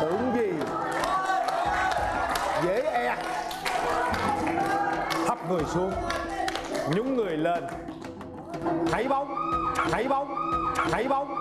tưởng gì? Dễ e. Thấp người xuống, nhúng người lên. Thấy bóng thấy bóng thấy bóng.